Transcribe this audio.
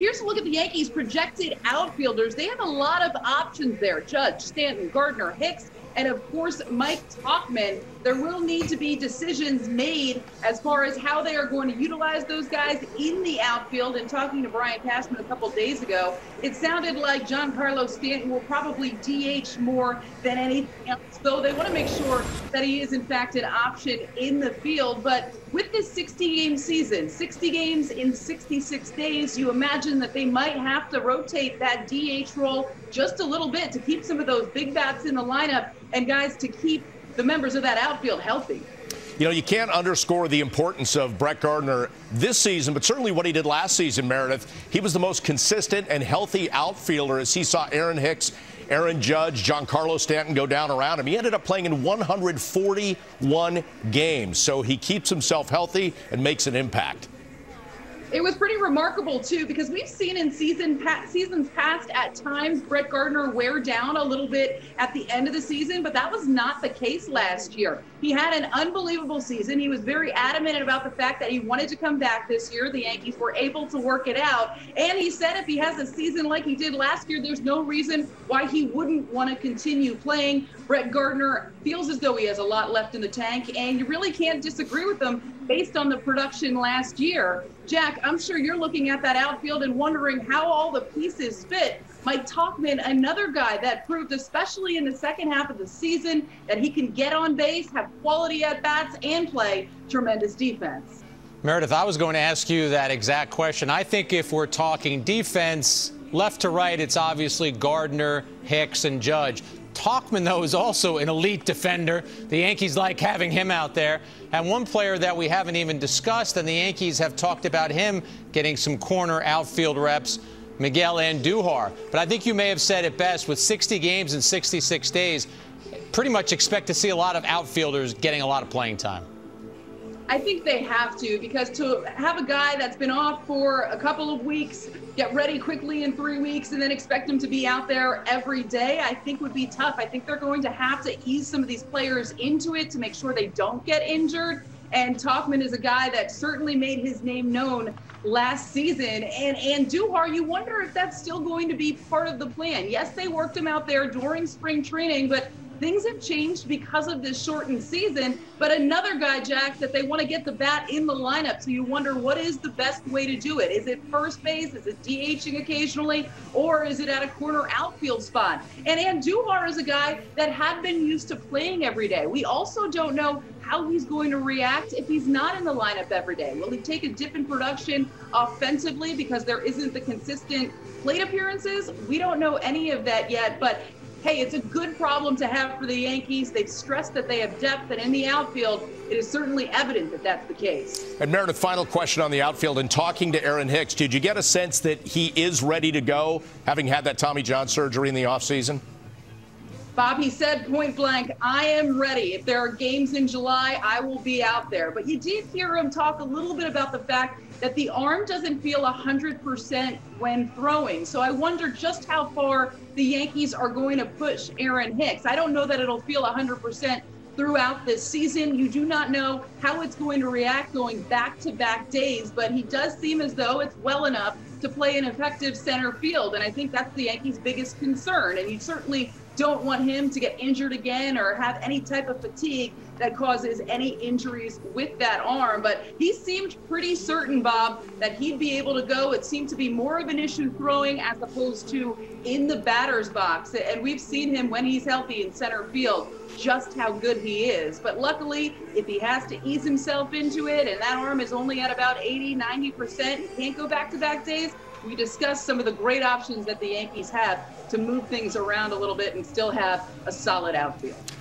Here's a look at the Yankees' projected outfielders. They have a lot of options there. Judge, Stanton, Gardner, Hicks, and of course, Mike Tauchman. There will need to be decisions made as far as how they are going to utilize those guys in the outfield. And talking to Brian Cashman a couple days ago, it sounded like Giancarlo Stanton will probably DH more than anything else. Though they want to make sure that he is, in fact, an option in the field. But with this 60 game season, 60 games in 66 days, you imagine that they might have to rotate that DH role just a little bit to keep some of those big bats in the lineup and guys to keep the members of that outfield healthy. You know, you can't underscore the importance of Brett Gardner this season, but certainly what he did last season, Meredith. He was the most consistent and healthy outfielder as he saw Aaron Hicks, Aaron Judge, Giancarlo Stanton go down around him. He ended up playing in 141 games, so he keeps himself healthy and makes an impact. It was pretty remarkable too because we've seen in season seasons past at times Brett Gardner wear down a little bit at the end of the season, but that was not the case last year. He had an unbelievable season. He was very adamant about the fact that he wanted to come back this year. The Yankees were able to work it out, and he said if he has a season like he did last year, there's no reason why he wouldn't want to continue playing. Brett Gardner feels as though he has a lot left in the tank, and you really can't disagree with him based on the production last year. Jack, I'm sure you're looking at that outfield and wondering how all the pieces fit. Mike Tauchman, another guy that proved, especially in the second half of the season, that he can get on base, have quality at bats, and play tremendous defense. Meredith, I was going to ask you that exact question. I think if we're talking defense, left to right, it's obviously Gardner, Hicks, and Judge. Tauchman, though, is also an elite defender. The Yankees like having him out there. And one player that we haven't even discussed, and the Yankees have talked about him getting some corner outfield reps, Miguel Andujar. But I think you may have said it best with 60 games in 66 days, pretty much expect to see a lot of outfielders getting a lot of playing time. I think they have to because to have a guy that's been off for a couple of weeks, get ready quickly in three weeks, and then expect him to be out there every day, I think would be tough. I think they're going to have to ease some of these players into it to make sure they don't get injured. And Tauchman is a guy that certainly made his name known last season. And Andujar, you wonder if that's still going to be part of the plan. Yes, they worked him out there during spring training, but things have changed because of this shortened season. But another guy, Jack, that they want to get the bat in the lineup. So you wonder what is the best way to do it? Is it first base? Is it DHing occasionally? Or is it at a corner outfield spot? And Andujar is a guy that had been used to playing every day. We also don't know how he's going to react if he's not in the lineup every day. Will he take a dip in production offensively because there isn't the consistent plate appearances? We don't know any of that yet, but hey, it's a good problem to have for the Yankees. They've stressed that they have depth, and in the outfield, it is certainly evident that that's the case. And Meredith, final question on the outfield. In talking to Aaron Hicks, did you get a sense that he is ready to go, having had that Tommy John surgery in the offseason? Bob, he said point blank, I am ready. If there are games in July, I will be out there. But you did hear him talk a little bit about the fact that the arm doesn't feel 100% when throwing. So I wonder just how far the Yankees are going to push Aaron Hicks. I don't know that it'll feel 100% throughout this season. You do not know how it's going to react going back to back days, but he does seem as though it's well enough to play an effective center field. And I think that's the Yankees' biggest concern. And you certainly don't want him to get injured again or have any type of fatigue that causes any injuries with that arm. But he seemed pretty certain, Bob, that he'd be able to go. It seemed to be more of an issue throwing as opposed to in the batter's box. And we've seen him when he's healthy in center field just how good he is. But luckily, if he has to ease himself into it and that arm is only at about 80, 90%, he can't go back to back days, we discussed some of the great options that the Yankees have to move things around a little bit and still have a solid outfield.